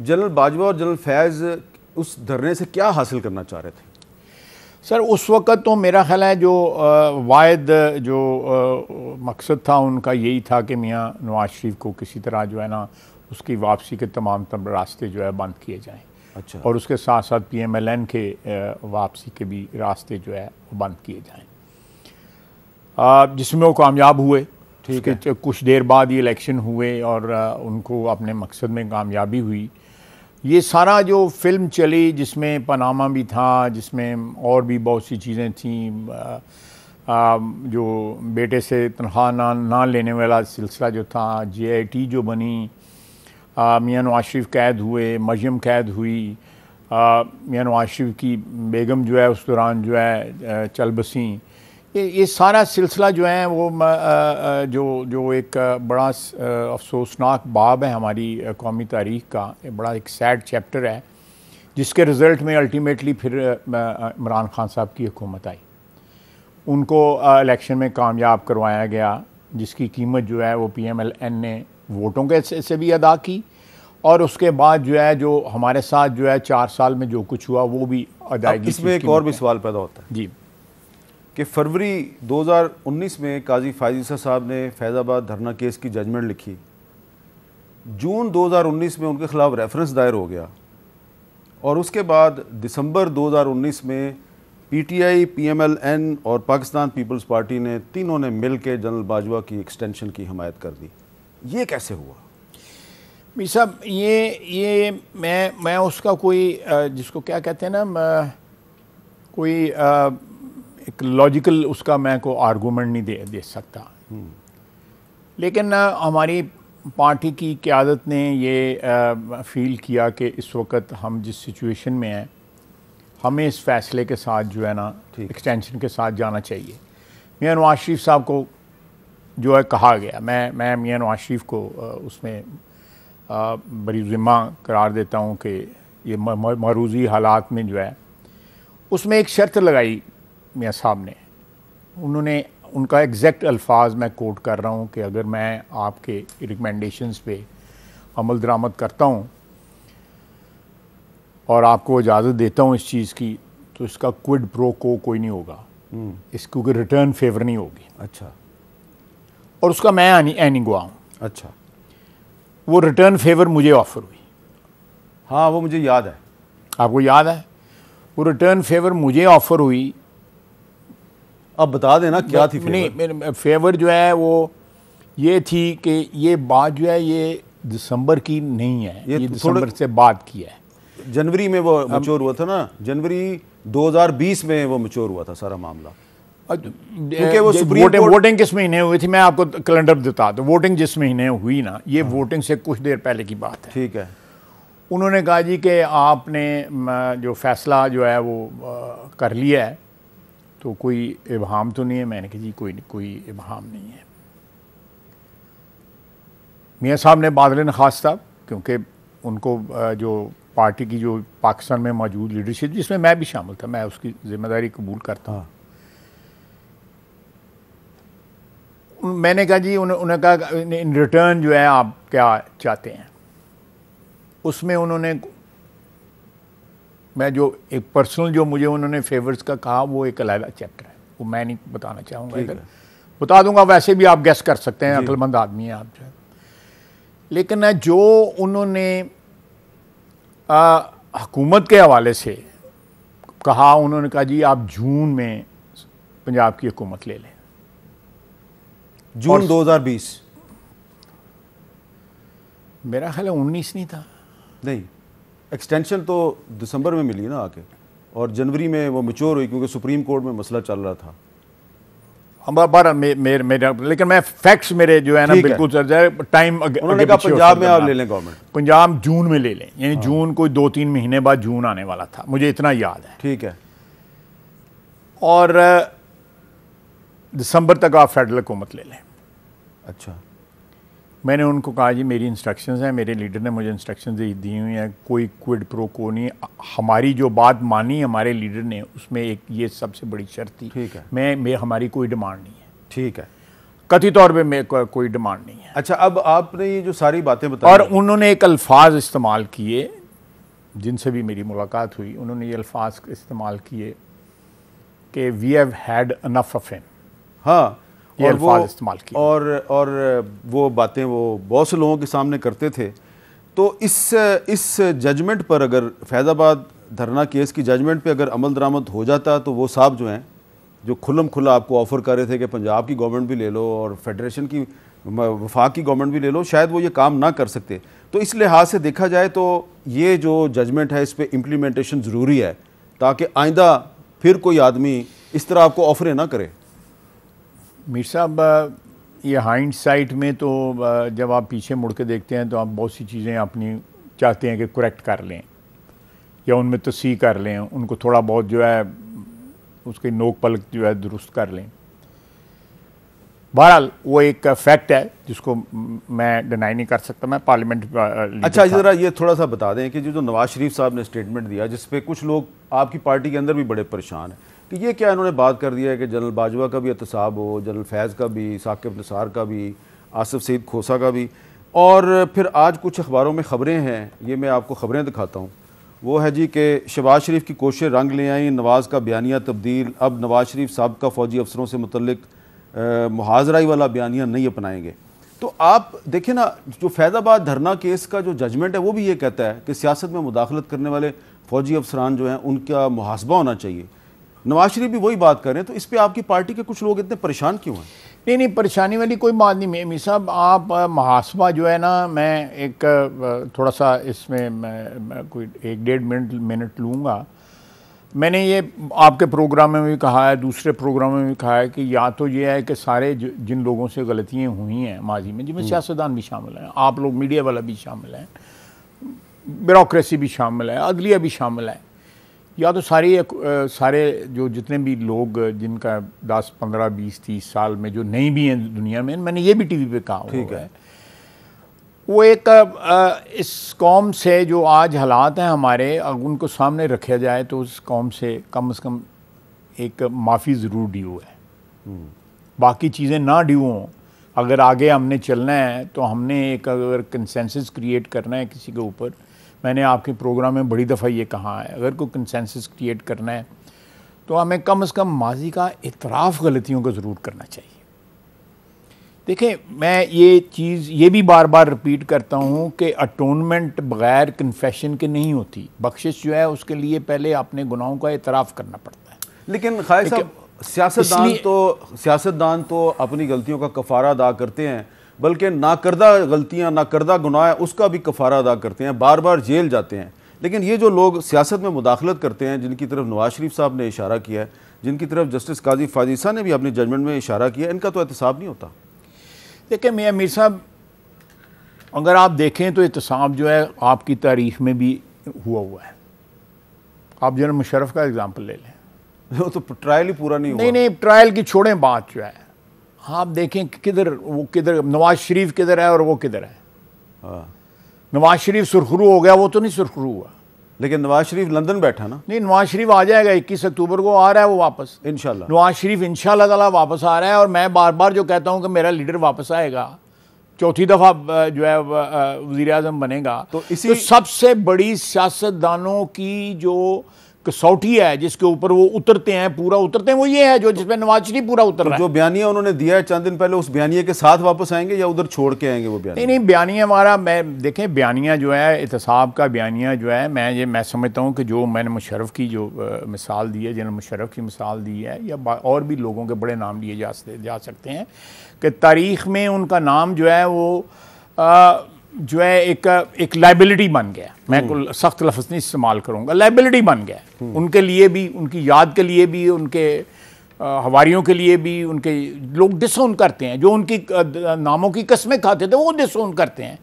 General Bajwa और general फैज़ उस धरने से क्या हासिल करना चाह रहे थे? सर उस वक़्त तो मेरा ख्याल है जो वायद जो मकसद था उनका यही था कि मियाँ नवाज़ शरीफ को किसी तरह जो है ना उसकी वापसी के तमाम तमाम रास्ते जो है बंद किए जाएँ। अच्छा। और उसके साथ साथ पी एम एल एन के वापसी के भी रास्ते जो है बंद किए जाएँ। जिसमें वो कामयाब हुए। ठीक है। कुछ देर बाद ये इलेक्शन हुए और उनको अपने मकसद में कामयाबी हुई। ये सारा जो फ़िल्म चली, जिसमें पनामा भी था, जिसमें और भी बहुत सी चीज़ें थी जो बेटे से तनख्वाह ना ना लेने वाला सिलसिला जो था जे जो बनी मियाँ नवाज़ शरीफ कैद हुए मरियम कैद हुई मियाँ नवाज़ शरीफ की बेगम जो है, उस दौरान जो है चल बसी ये ये सारा सिलसिला जो है वो जो जो एक बड़ा अफसोसनाक बाब है हमारी कौमी तारीख का एक बड़ा एक सैड चैप्टर है जिसके रिज़ल्ट में अल्टीमेटली फिर इमरान खान साहब की हुकूमत आई। उनको इलेक्शन में कामयाब करवाया गया जिसकी कीमत जो है वो पी एम एल एन ने वोटों के से भी अदा की और उसके बाद जो है जो हमारे साथ जो है चार साल में जो कुछ हुआ वो भी अदायगी इसमें एक और भी सवाल पैदा होता है। जी। कि फरवरी 2019 में काजी फायजीसा साहब ने फैज़ाबाद धरना केस की जजमेंट लिखी। जून 2019 में उनके खिलाफ रेफरेंस दायर हो गया। और उसके बाद दिसंबर 2019 में पीटीआई, पीएमएलएन और पाकिस्तान पीपल्स पार्टी ने तीनों ने मिल के जनरल बाजवा की एक्सटेंशन की हमायत कर दी। ये कैसे हुआ? मी साहब ये ये मैं मैं उसका कोई जिसको क्या कहते हैं ना कोई एक लॉजिकल उसका मैं को आर्गूमेंट नहीं दे दे सकता। लेकिन हमारी पार्टी की क्यादत ने ये फील किया कि इस वक्त हम जिस सिचुएशन में हैं हमें इस फैसले के साथ जो है ना एक्सटेंशन के साथ जाना चाहिए। मियाँ नवाज़ शरीफ साहब को जो है कहा गया मैं मैं मियाँ नवाज़ शरीफ को उसमें बड़ी ज़िम्मा करार देता हूँ कि ये मरूजी हालात में जो है उसमें एक शर्त लगाई मियाँ साहब ने उन्होंने उनका एग्जैक्ट अल्फाज मैं कोट कर रहा हूँ कि अगर मैं आपके रिकमेंडेशंस पे अमल दरामद करता हूँ और आपको इजाज़त देता हूँ इस चीज़ की तो इसका क्विड प्रो को कोई नहीं होगा। इसको कोई रिटर्न फेवर नहीं होगी। अच्छा। और उसका मैं एनिंग हुआ हूँ। अच्छा। वो रिटर्न फेवर मुझे ऑफ़र हुई। हाँ वो मुझे याद है। आपको याद है? वो रिटर्न फेवर मुझे ऑफ़र हुई अब बता देना क्या थी फेवर? नहीं फेवर जो है वो ये थी कि ये बात जो है ये दिसंबर की नहीं है ये, ये दिसंबर से बात की है। जनवरी में वो मचोर हुआ था ना? जनवरी 2020 में वो मचोर हुआ था सारा मामला। क्योंकि वो सुप्रीम वोटिंग वोटिंग किस महीने हुई थी? मैं आपको कैलेंडर देता तो वोटिंग जिस महीने हुई ना ये हाँ। वोटिंग से कुछ देर पहले की बात है। ठीक है। उन्होंने कहा जी कि आपने जो फैसला जो है वो कर लिया है। तो कोई इबहम तो नहीं है? मैंने कहा, जी, कोई कोई इबहम नहीं है. मियाँ साहब ने बादल नखास साहब क्योंकि उनको जो पार्टी की, जो पाकिस्तान में मौजूद लीडरशिप, जिसमें मैं भी शामिल था, मैं उसकी ज़िम्मेदारी कबूल करता हूँ। मैंने कहा, जी उन्होंने कहा, इन रिटर्न जो है, आप क्या चाहते हैं? उसमें उन्होंने मैं जो एक पर्सनल जो मुझे उन्होंने फेवर्स का कहा वो एक अलहदा चैप्टर है। वो मैं नहीं बताना चाहूँगा इधर। बता दूँगा वैसे भी आप गेस कर सकते हैं अक्लमंद आदमी हैं आप जो है। लेकिन जो उन्होंने हुकूमत के हवाले से कहा उन्होंने कहा जी आप जून में पंजाब की हुकूमत ले लें। जून 2020 मेरा ख्याल है उन्नीस नहीं था। नहीं। एक्सटेंशन तो दिसंबर में मिली ना आके। और जनवरी में वो मच्योर हुई क्योंकि सुप्रीम कोर्ट में मसला चल रहा था। बारह मेरे मेरे लेकिन मैं फैक्ट्स मेरे जो है ना बिल्कुल सर जाए टाइम उन्होंने कहा पंजाब में आप ले लें गवर्नमेंट पंजाब जून में ले लें यानी हाँ। जून कोई दो तीन महीने बाद जून आने वाला था। मुझे इतना याद है। ठीक है। और दिसंबर तक आप फेडरल हुकूमत ले लें। अच्छा। मैंने उनको कहा जी मेरी इंस्ट्रक्शंस हैं मेरे लीडर ने मुझे इंस्ट्रक्शंस दी हुई हैं कोई क्विड प्रो को नहीं हमारी जो बात मानी हमारे लीडर ने उसमें एक ये सबसे बड़ी शर्त थी ठीक है। मैं मैं हमारी कोई डिमांड नहीं है। ठीक है। कथित तौर पे मेरे को कोई डिमांड नहीं है। अच्छा अब आपने ये जो सारी बातें बताई और उन्होंने एक अल्फाज इस्तेमाल किए जिनसे भी मेरी मुलाकात हुई उन्होंने ये अल्फाज इस्तेमाल किए कि we have had enough of him हाँ ये और वो इस्तेमाल किए और और वो बातें वो बहुत से लोगों के सामने करते थे। तो इस इस जजमेंट पर अगर फैज़ाबाद धरना केस की जजमेंट पे अगर अमल दरामद हो जाता तो वो साहब जो हैं जो खुलम खुला आपको ऑफ़र कर रहे थे कि पंजाब की गवर्नमेंट भी ले लो और फेडरेशन की वफाक की गवर्नमेंट भी ले लो शायद वो ये काम ना कर सकते। तो इस लिहाज से देखा जाए तो ये जो जजमेंट है इस पर इम्प्लीमेंटेशन ज़रूरी है ताकि आइंदा फिर कोई आदमी इस तरह आपको ऑफरें ना करे। मीर साहब ये हाइंड साइट में तो जब आप पीछे मुड़ के देखते हैं तो आप बहुत सी चीज़ें अपनी चाहते हैं कि करेक्ट कर लें या उनमें तसी कर लें उनको थोड़ा बहुत जो है उसकी नोक पलक जो है दुरुस्त कर लें। बहरहाल वो एक फैक्ट है जिसको मैं डिनाई नहीं कर सकता मैं पार्लियामेंट अच्छा ज़रा ये थोड़ा सा बता दें कि जो जो नवाज़ शरीफ साहब ने स्टेटमेंट दिया जिसपे कुछ लोग आपकी पार्टी के अंदर भी बड़े परेशान हैं। कि ये क्या इन्होंने बात कर दिया है कि जनरल बाजवा का भी एहतसाब हो, जनरल फैज़ का भी, साकिब नसार का भी, आसफ़ सईद खोसा का भी। और फिर आज कुछ अखबारों में ख़बरें हैं, ये मैं आपको ख़बरें दिखाता हूँ। वो है जी कि शबाज शरीफ की कोशिशें रंग ले आई, नवाज़ का बयानिया तब्दील। अब नवाज़ शरीफ सबका फ़ौजी अफसरों से मुतलक मुहाजराई वाला बयानिया नहीं अपनाएँगे। तो आप देखें ना, जो फैज़ाबाद धरना केस का जो जजमेंट है, वो भी ये कहता है कि सियासत में मुदाखलत करने वाले फ़ौजी अफसरान जो हैं, उनका मुहासबा होना चाहिए। नवाज़ शरीफ भी वही बात कर रहे हैं तो इस पर आपकी पार्टी के कुछ लोग इतने परेशान क्यों हैं नहीं नहीं परेशानी वाली कोई बात नहीं मेमी साहब आप मुहासबा जो है ना मैं एक थोड़ा सा इसमें मैं, मैं कोई एक डेढ़ मिनट मिनट लूँगा मैंने ये आपके प्रोग्राम में भी कहा है दूसरे प्रोग्राम में भी कहा है कि या तो ये है कि सारे जिन लोगों से गलतियाँ हुई हैं माजी में जिनमें हम्म। सियासतदान भी शामिल हैं आप लोग मीडिया वाला भी शामिल हैं ब्यूरोक्रेसी भी शामिल है अदलिया भी शामिल है या तो सारे सारी सारे जो जितने भी लोग जिनका दस पंद्रह बीस तीस साल में जो नहीं भी हैं दुनिया में मैंने ये भी टीवी पे कहा ठीक है। वो एक इस कौम से जो आज हालात हैं हमारे अगर उनको सामने रखा जाए तो उस कौम से कम से कम एक माफ़ी ज़रूर ड्यू है। हम्म। बाकी चीज़ें ना ड्यू हों। अगर आगे हमने चलना है तो हमने एक अगर कंसेंसस क्रिएट करना है किसी के ऊपर मैंने आपके प्रोग्राम में बड़ी दफ़ा ये कहा है अगर कोई कंसेंसस क्रिएट करना है तो हमें कम अज़ कम माजी का इतराफ़ गलतियों को ज़रूर करना चाहिए। देखें मैं ये चीज़ ये भी बार बार रिपीट करता हूँ कि अटोनमेंट बग़ैर कन्फेशन के नहीं होती। बख्शिश जो है उसके लिए पहले अपने गुनाहों का इतराफ़ करना पड़ता है। लेकिन खाय साहब सियासतदान तो सियासतदान तो अपनी गलतियों का कफ़ारा अदा करते हैं। बल्कि नाकर्दा गलतियाँ नाकर्दा गुनाह उसका भी कफ़ारा अदा करते हैं बार बार जेल जाते हैं। लेकिन ये जो लोग सियासत में मुदाखलत करते हैं जिनकी तरफ़ नवाज़ शरीफ साहब ने इशारा किया है जिनकी तरफ़ जस्टिस काजी फाजीसा ने भी अपने जजमेंट में इशारा किया इनका तो एहतसाब नहीं होता। देखिए मियाँ मीर साहब अगर आप देखें तो एहतसाब जो है आपकी तारीख में भी हुआ हुआ है। आप जनरल मुशरफ का एग्ज़ाम्पल ले लें। वो तो ट्रायल ही पूरा नहीं हुआ। नहीं नहीं ट्रायल की छोड़ें बात जो है। आप देखें किधर वो किधर नवाज़ शरीफ किधर है और वो किधर है। हाँ। नवाज़ शरीफ सुरखरू हो गया वो तो नहीं सुरखरू हुआ। लेकिन नवाज़ शरीफ लंदन बैठा ना। नहीं नवाज़ शरीफ आ जाएगा इक्कीस अक्टूबर को आ रहा है वो वापस। इनशाला नवाज़ शरीफ इनशाला ताला वापस आ रहा है और मैं बार बार जो कहता हूँ कि मेरा लीडर वापस आएगा चौथी दफ़ा जो है वजी अजम बनेगा। तो इसी तो सबसे बड़ी सियासतदानों की जो कसौटी है जिसके ऊपर वो उतरते हैं पूरा उतरते हैं वो ये है जो जिसमें नवाज़ शरीफ पूरा उतर तो रहा है। जो बयानिया उन्होंने दिया है चंद दिन पहले उस बयानिया के साथ वापस आएँगे या उधर छोड़ के आएँगे वो बयानिया? नहीं नहीं बयानिया हमारा मैं देखें बयानिया जो है एहतसाब का बयानिया जो है मैं ये मैं समझता हूँ कि जो मैंने मुशरफ की जो मिसाल दी है जनरल मुशरफ की मिसाल दी है या और भी लोगों के बड़े नाम लिए जा सकते हैं कि तारीख़ में उनका नाम जो है वो जो है एक एक लाइबिलिटी बन गया मैं हम्म। सख्त लफ्ज़ नहीं इस्तेमाल करूँगा। लाइबिलिटी बन गया हम्म। उनके लिए भी उनकी याद के लिए भी उनके हवारीयों के लिए भी उनके लोग डिसोन करते हैं। जो उनकी नामों की कस्में खाते थे वो डिसोन करते हैं।